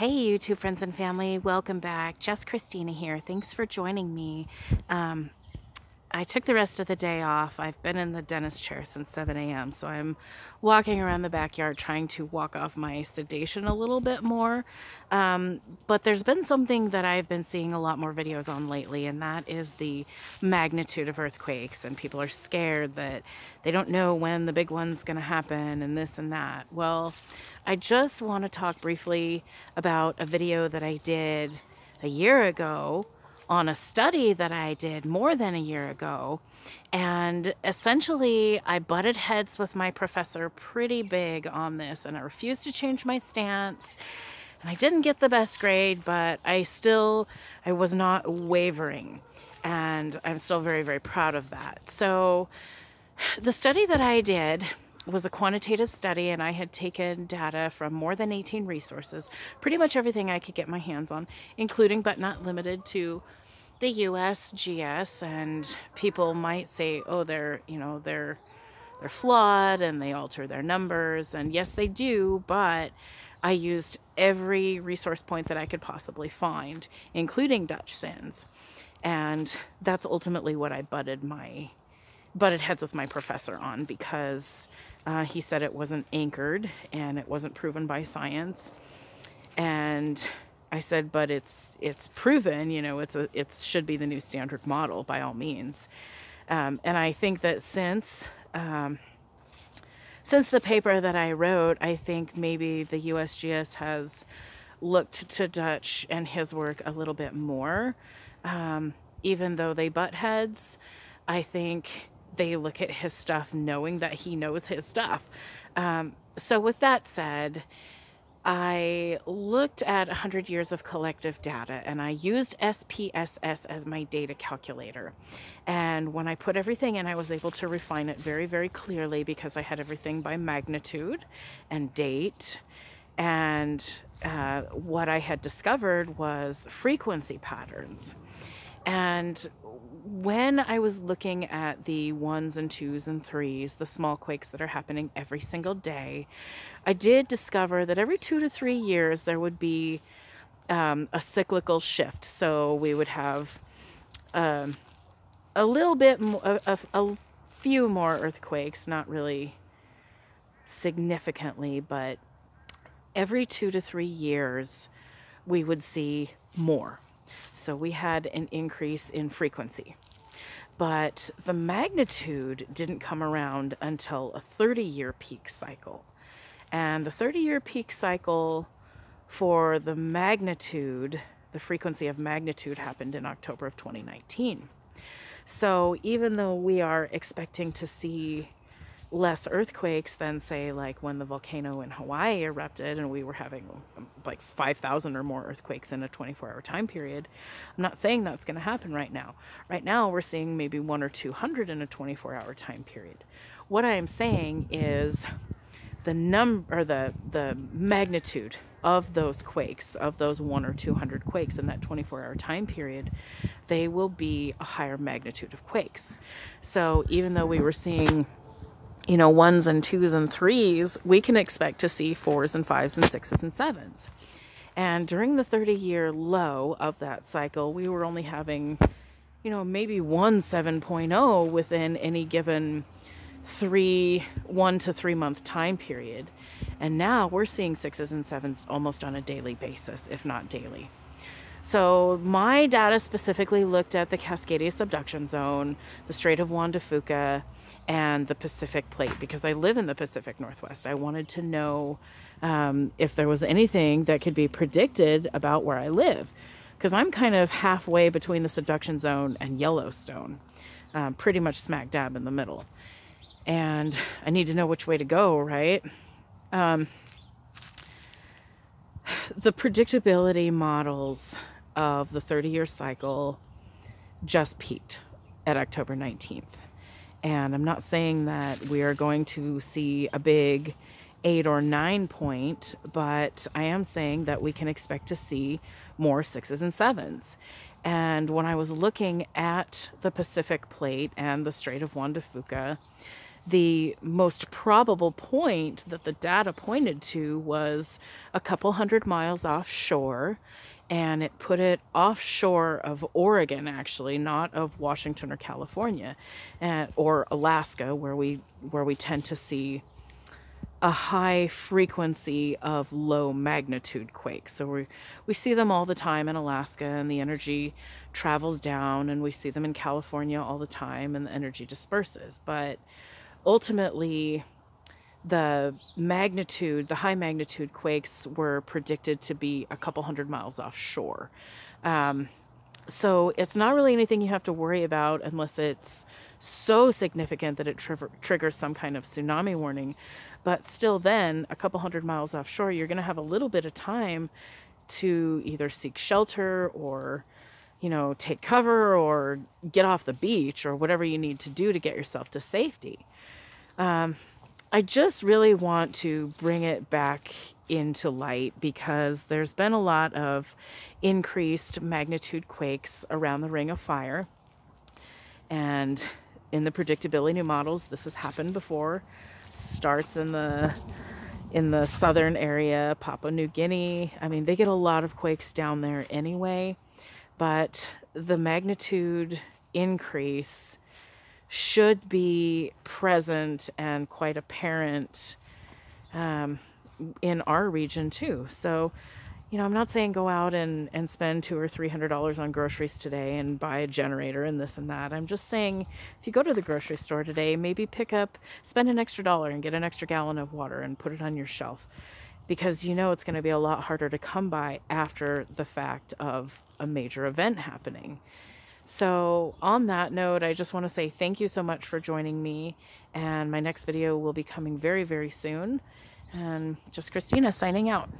Hey, YouTube friends and family, welcome back. Just Christina here. Thanks for joining me. Um, I took the rest of the day off. I've been in the dentist chair since 7 a.m. So I'm walking around the backyard trying to walk off my sedation a little bit more. Um, but there's been something that I've been seeing a lot more videos on lately, and that is the magnitude of earthquakes. And people are scared that they don't know when the big one's going to happen and this and that. Well, I just want to talk briefly about a video that I did a year ago on a study that I did more than a year ago. And essentially, I butted heads with my professor pretty big on this, and I refused to change my stance. And I didn't get the best grade, but I still, I was not wavering. And I'm still very, very proud of that. So the study that I did was a quantitative study and I had taken data from more than 18 resources, pretty much everything I could get my hands on, including but not limited to the USGS and people might say, oh, they're, you know, they're, they're flawed and they alter their numbers. And yes, they do, but I used every resource point that I could possibly find, including Dutchsinse. And that's ultimately what I butted my butted heads with my professor on because uh, he said it wasn't anchored and it wasn't proven by science. And I said, but it's it's proven, you know, it's a it should be the new standard model by all means. Um, and I think that since um, since the paper that I wrote, I think maybe the USGS has looked to Dutch and his work a little bit more. Um, even though they butt heads, I think they look at his stuff knowing that he knows his stuff. Um, so with that said, I looked at 100 years of collective data and I used SPSS as my data calculator. And when I put everything in, I was able to refine it very, very clearly because I had everything by magnitude and date. And uh, what I had discovered was frequency patterns. And when I was looking at the ones and twos and threes, the small quakes that are happening every single day, I did discover that every two to three years there would be um, a cyclical shift. So we would have um, a little bit, a, a few more earthquakes, not really significantly, but every two to three years we would see more. So we had an increase in frequency. But the magnitude didn't come around until a 30 year peak cycle. And the 30 year peak cycle for the magnitude, the frequency of magnitude, happened in October of 2019. So even though we are expecting to see less earthquakes than say like when the volcano in Hawaii erupted and we were having um, like 5,000 or more earthquakes in a 24 hour time period. I'm not saying that's going to happen right now. Right now we're seeing maybe one or 200 in a 24 hour time period. What I am saying is the number or the the magnitude of those quakes, of those one or 200 quakes in that 24 hour time period, they will be a higher magnitude of quakes. So even though we were seeing you know, ones and twos and threes, we can expect to see fours and fives and sixes and sevens. And during the 30 year low of that cycle, we were only having, you know, maybe one 7.0 within any given three, one to three month time period. And now we're seeing sixes and sevens almost on a daily basis, if not daily. So my data specifically looked at the Cascadia subduction zone, the Strait of Juan de Fuca, and the Pacific Plate because I live in the Pacific Northwest. I wanted to know um, if there was anything that could be predicted about where I live because I'm kind of halfway between the subduction zone and Yellowstone, um, pretty much smack dab in the middle. And I need to know which way to go, right? Um, the predictability models of the 30 year cycle just peaked at October 19th. And I'm not saying that we are going to see a big eight or nine point, but I am saying that we can expect to see more sixes and sevens. And when I was looking at the Pacific Plate and the Strait of Juan de Fuca, the most probable point that the data pointed to was a couple hundred miles offshore and it put it offshore of Oregon, actually, not of Washington or California, or Alaska, where we where we tend to see a high frequency of low magnitude quakes. So we we see them all the time in Alaska, and the energy travels down, and we see them in California all the time, and the energy disperses. But ultimately, the magnitude, the high magnitude quakes were predicted to be a couple hundred miles offshore. Um, so it's not really anything you have to worry about unless it's so significant that it tri triggers some kind of tsunami warning. But still, then a couple hundred miles offshore, you're going to have a little bit of time to either seek shelter or, you know, take cover or get off the beach or whatever you need to do to get yourself to safety. Um, I just really want to bring it back into light because there's been a lot of increased magnitude quakes around the Ring of Fire. And in the predictability new models, this has happened before. Starts in the in the southern area, Papua New Guinea. I mean, they get a lot of quakes down there anyway, but the magnitude increase should be present and quite apparent um, in our region too. So, you know, I'm not saying go out and, and spend two or three hundred dollars on groceries today and buy a generator and this and that. I'm just saying if you go to the grocery store today, maybe pick up, spend an extra dollar and get an extra gallon of water and put it on your shelf because you know it's going to be a lot harder to come by after the fact of a major event happening. So, on that note, I just want to say thank you so much for joining me. And my next video will be coming very, very soon. And just Christina signing out.